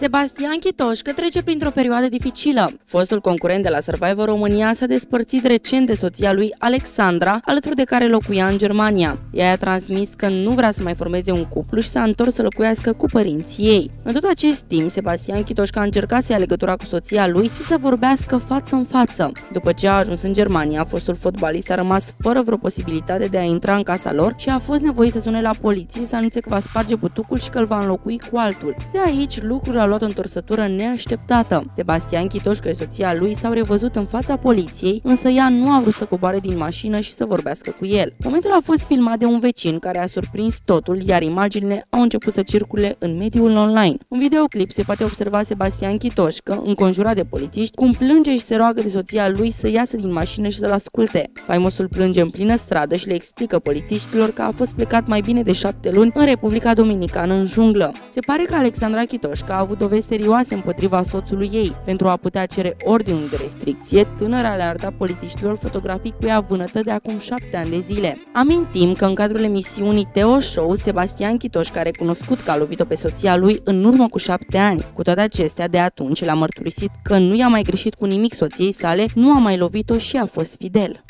Sebastian Chitoșcă trece printr-o perioadă dificilă. Fostul concurent de la Survivor România s-a despărțit recent de soția lui Alexandra, alături de care locuia în Germania. Ea a transmis că nu vrea să mai formeze un cuplu și s-a întors să locuiască cu părinții ei. În tot acest timp, Sebastian Chitoșca a încercat să ia legătura cu soția lui și să vorbească față în față. După ce a ajuns în Germania, fostul fotbalist a rămas fără vreo posibilitate de a intra în casa lor și a fost nevoit să sune la poliție să anunțe că va sparge butucul și că îl va înlocui cu altul. De aici, lucrurile luat o întorsătură neașteptată. Sebastian Chitoșcă și soția lui s-au revăzut în fața poliției, însă ea nu a vrut să coboare din mașină și să vorbească cu el. Momentul a fost filmat de un vecin care a surprins totul, iar imaginile au început să circule în mediul online. În videoclip se poate observa Sebastian Chitoșcă, înconjurat de polițiști, cum plânge și se roagă de soția lui să iasă din mașină și să-l asculte. Faimosul plânge în plină stradă și le explică polițiștilor că a fost plecat mai bine de șapte luni în Republica Dominicană în junglă. Se pare că Alexandra Chitoșca a avut dovezi serioase împotriva soțului ei. Pentru a putea cere ordinul de restricție, tânăra le-a arătat polițiștilor fotografii cu ea vânătă de acum șapte ani de zile. Amintim că în cadrul emisiunii Teo Show, Sebastian Chitoș, care a recunoscut că a lovit-o pe soția lui în urmă cu șapte ani. Cu toate acestea, de atunci l-a mărturisit că nu i-a mai greșit cu nimic soției sale, nu a mai lovit-o și a fost fidel.